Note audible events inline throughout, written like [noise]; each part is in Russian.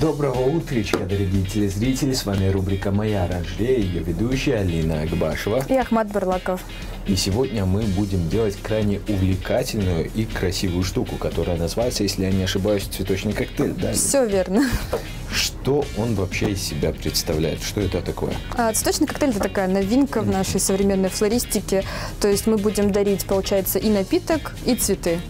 Доброго утречка, дорогие телезрители. С вами рубрика «Моя оранжерея» и ее ведущая Алина Акбашева. И Ахмат Барлаков. И сегодня мы будем делать крайне увлекательную и красивую штуку, которая называется, если я не ошибаюсь, цветочный коктейль. Да? Все верно. Что он вообще из себя представляет? Что это такое? А, цветочный коктейль – это такая новинка в нашей современной флористике. То есть мы будем дарить, получается, и напиток, и цветы.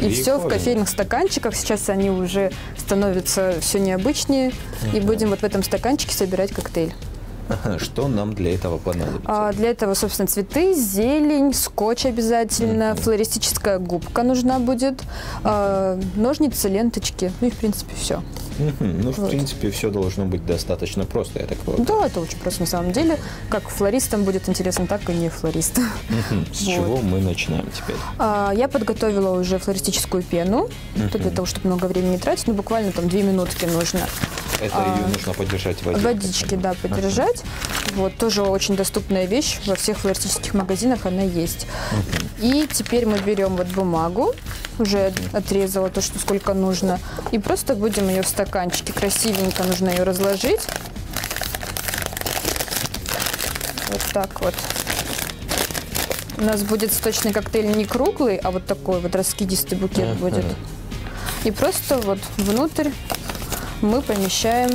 И все в кофейных стаканчиках. Сейчас они уже становятся все необычнее. И будем вот в этом стаканчике собирать коктейль. [laughs] Что нам для этого понадобится? А, для этого, собственно, цветы, зелень, скотч обязательно, mm-hmm. флористическая губка нужна будет, а, ножницы, ленточки, ну и, в принципе, все. Mm-hmm. Ну, в вот. принципе, все должно быть достаточно просто, я так полагаю. Да, это очень просто на самом деле. Как флористам будет интересно, так и не флористам. Mm-hmm. С вот. чего мы начинаем теперь? А, я подготовила уже флористическую пену, mm-hmm. для того, чтобы много времени тратить, ну, буквально там две минутки нужно. Это а, ее нужно подержать в водичке? Водички, да, подержать. Ага. Вот, тоже очень доступная вещь. Во всех флористических магазинах она есть. Ага. И теперь мы берем вот бумагу, уже отрезала то, что сколько нужно, и просто будем ее в стаканчике. Красивенько нужно ее разложить. Вот так вот. У нас будет сточный коктейль не круглый, а вот такой вот раскидистый букет будет. И просто вот внутрь мы помещаем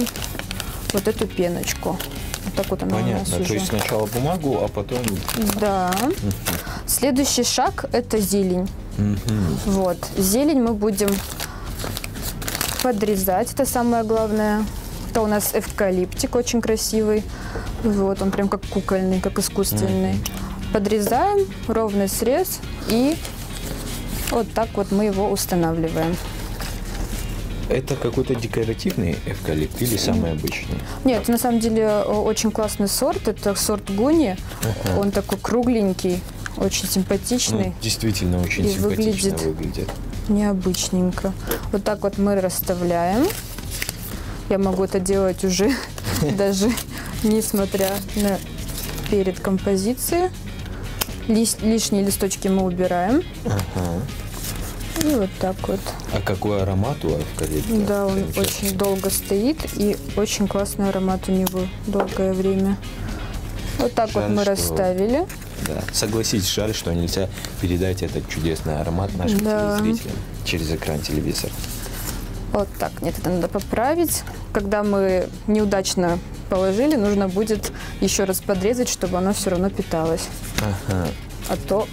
вот эту пеночку. Вот так вот она Понятно. у нас уже. То есть сначала бумагу, а потом... Да. Угу. Следующий шаг – это зелень. Угу. Вот. Зелень мы будем подрезать, это самое главное. Это у нас эвкалиптик очень красивый. Вот, он прям как кукольный, как искусственный. Угу. Подрезаем, ровный срез и вот так вот мы его устанавливаем. Это какой-то декоративный эвкалипт или самый обычный? Нет, на самом деле очень классный сорт. Это сорт Гуни. Ага. Он такой кругленький, очень симпатичный. Ну, действительно очень и симпатично выглядит, выглядит. Необычненько. Вот так вот мы расставляем. Я могу это делать уже [laughs] даже несмотря на перед композицией. Лишние листочки мы убираем. Ага. И вот так вот. А какой аромат у эвкалипта? Да, он очень долго стоит и очень классный аромат у него долгое время. Вот так жаль, вот мы что... расставили. Да. Согласитесь, жаль, что нельзя передать этот чудесный аромат нашим да. телезрителям через экран телевизора. Вот так. Нет, это надо поправить. Когда мы неудачно положили, нужно будет еще раз подрезать, чтобы оно все равно питалось. Ага. А то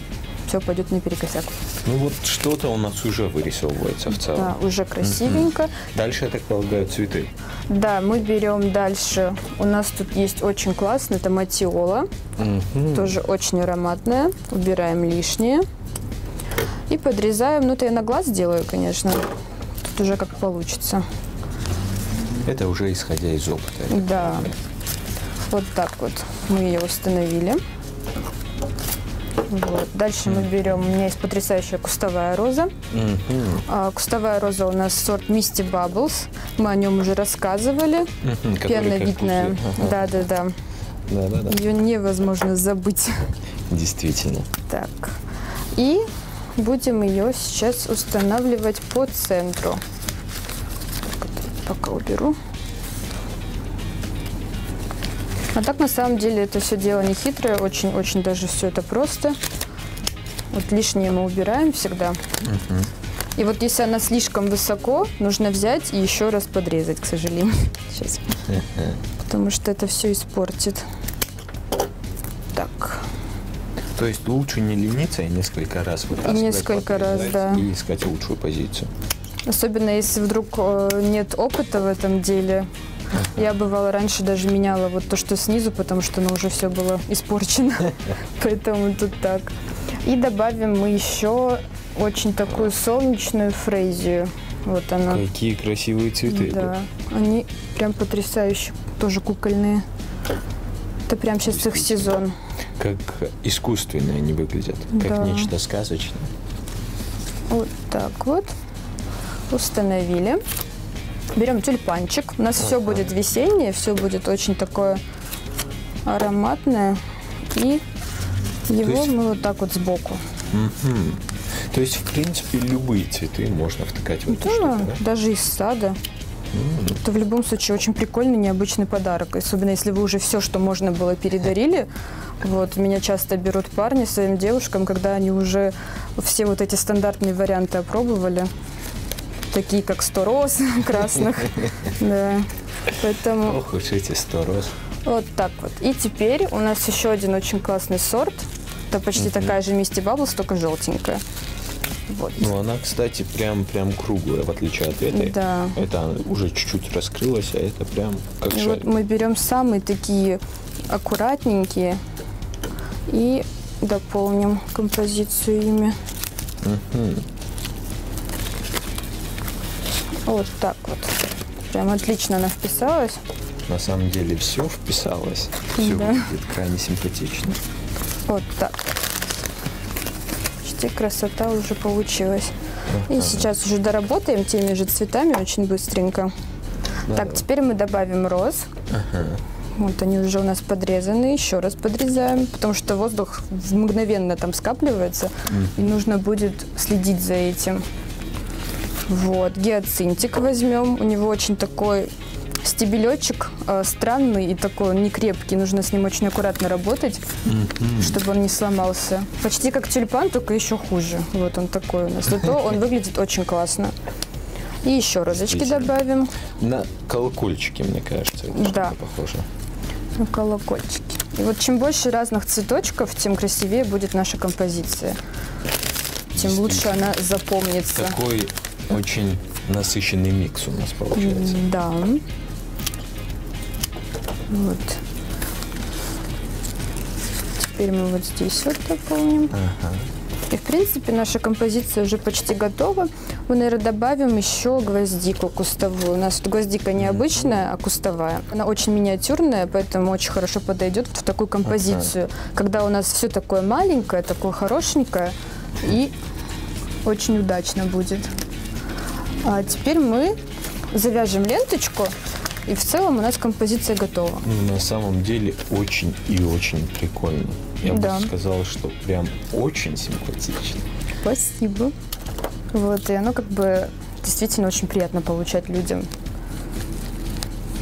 все пойдет наперекосяк. Ну вот что-то у нас уже вырисовывается в целом. Да, уже красивенько. Угу. Дальше, я так полагаю, цветы. Да, мы берем дальше. У нас тут есть очень классный, это матиола. Угу. Тоже очень ароматная. Убираем лишнее. И подрезаем. Ну, это я на глаз делаю, конечно. Тут уже как получится. Это уже исходя из опыта. Да. Вот так вот мы ее установили. Вот. Дальше мы берем, у меня есть потрясающая кустовая роза. Mm-hmm. А, кустовая роза у нас сорт Misty Bubbles. Мы о нем уже рассказывали. Mm-hmm, Пеновидная. Да, да, да. Да, да, да. Ее невозможно забыть. Действительно. Так. И будем ее сейчас устанавливать по центру. Пока уберу. А так, на самом деле, это все дело не хитрое, очень-очень даже все это просто. Вот лишнее мы убираем всегда. Угу. И вот если она слишком высоко, нужно взять и еще раз подрезать, к сожалению. [laughs] Сейчас. Потому что это все испортит. Так. То есть лучше не лениться и несколько раз вытаскивать. Несколько раз, да. И искать лучшую позицию. Особенно если вдруг э, нет опыта в этом деле, я бывало раньше даже меняла вот то, что снизу, потому что оно уже все было испорчено. [laughs] Поэтому тут так. И добавим мы еще очень такую солнечную фрезию. Вот она. Какие красивые цветы. Да, они прям потрясающие, тоже кукольные. Это прям сейчас их сезон. Как искусственные они выглядят, как да. нечто сказочное. Вот так вот. Установили. Берем тюльпанчик. У нас все будет весеннее, все будет очень такое ароматное. И его есть... мы вот так вот сбоку. Угу. То есть, в принципе, любые цветы можно втыкать в эту да, штуку, да? даже из сада. то в любом случае очень прикольный, необычный подарок. Особенно если вы уже все, что можно было, передарили. Вот, меня часто берут парни своим девушкам, когда они уже все вот эти стандартные варианты опробовали. Такие, как 100 роз [laughs] красных. [laughs] Да. Поэтому Ох уж эти сто роз. вот так вот. И теперь у нас еще один очень классный сорт. Это почти такая же Мисти Бабблс, только желтенькая. Вот. Ну, она, кстати, прям, прям круглая, в отличие от этой. Да. Это уже чуть-чуть раскрылась, а это прям как И вот шарик. мы берем самые такие аккуратненькие и дополним композицию ими. Вот так вот. Прям отлично она вписалась. На самом деле все вписалось. Все Да. выглядит крайне симпатично. Вот так. Почти красота уже получилась. И сейчас уже доработаем теми же цветами очень быстренько. Так, теперь мы добавим роз. Вот они уже у нас подрезаны. Еще раз подрезаем, потому что воздух мгновенно там скапливается, и нужно будет следить за этим. Вот, гиацинтик возьмем. У него очень такой стебелечек э, странный и такой он не крепкий. Нужно с ним очень аккуратно работать, чтобы он не сломался. Почти как тюльпан, только еще хуже. Вот он такой у нас. [laughs] Зато он выглядит очень классно. И еще розочки добавим. На колокольчики, мне кажется, Да. похоже. на колокольчики. И вот чем больше разных цветочков, тем красивее будет наша композиция. Тем лучше она запомнится. Такой очень насыщенный микс у нас получается. Да. Вот. Теперь мы вот здесь вот дополним. И, в принципе, наша композиция уже почти готова. Мы, наверное, добавим еще гвоздику кустовую. У нас тут гвоздика не обычная, а кустовая. Она очень миниатюрная, поэтому очень хорошо подойдет в такую композицию. Когда у нас все такое маленькое, такое хорошенькое и очень удачно будет. А теперь мы завяжем ленточку, и в целом у нас композиция готова. На самом деле очень и очень прикольно. Я Да. бы сказал, что прям очень симпатично. Спасибо. Вот, и оно как бы действительно очень приятно получать людям.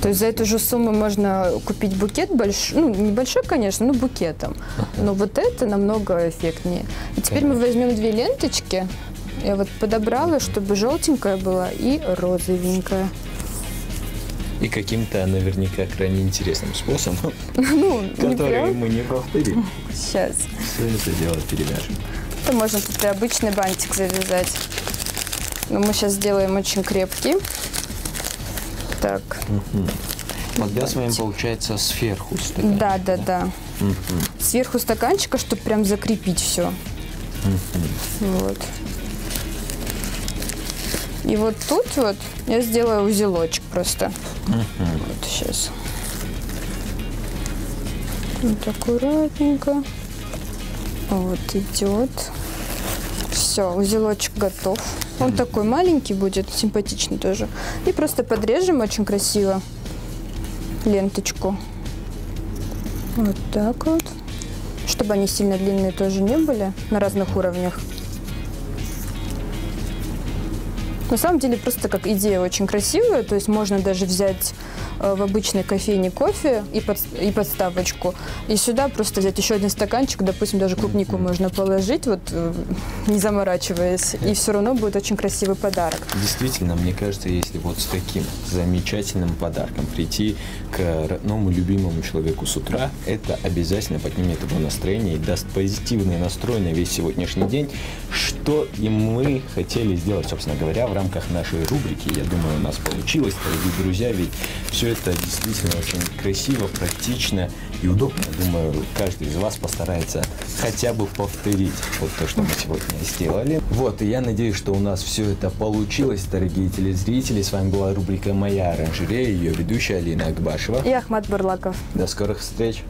То есть за эту же сумму можно купить букет большой, ну, небольшой, конечно, но букетом. Но вот это намного эффектнее. И теперь мы возьмем две ленточки. Я вот подобрала, чтобы желтенькая была и розовенькая. И каким-то наверняка крайне интересным способом, Ну, который мы не повторим. Сейчас. Все это дело перевяжем. Это можно тут и обычный бантик завязать. Но мы сейчас сделаем очень крепкий. Так. С вами получается сверху. Да, да, да. Сверху стаканчика, чтобы прям закрепить все. Вот. И вот тут вот я сделаю узелочек просто. Вот сейчас. Вот аккуратненько. Вот идет. Все, узелочек готов. Он такой маленький будет, симпатичный тоже. И просто подрежем очень красиво ленточку. Вот так вот. Чтобы они сильно длинные тоже не были, на разных уровнях. На самом деле просто как идея очень красивая, то есть можно даже взять э, в обычной кофейне кофе и, под- и подставочку, и сюда просто взять еще один стаканчик, допустим, даже клубнику можно положить, вот э, не заморачиваясь, и все равно будет очень красивый подарок. Действительно, мне кажется, если вот с таким замечательным подарком прийти к родному любимому человеку с утра, это обязательно поднимет его настроение и даст позитивный настрой на весь сегодняшний день, что и мы хотели сделать, собственно говоря, в рамках нашей рубрики. Я думаю, у нас получилось, дорогие друзья, ведь все это действительно очень красиво, практично и удобно. Думаю, каждый из вас постарается хотя бы повторить вот то, что мы сегодня сделали. Вот, и я надеюсь, что у нас все это получилось, дорогие телезрители. С вами была рубрика «Моя оранжерея», ее ведущая Алина Акбашева. И Ахмат Бурлаков. До скорых встреч!